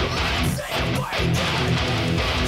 Let's see if we can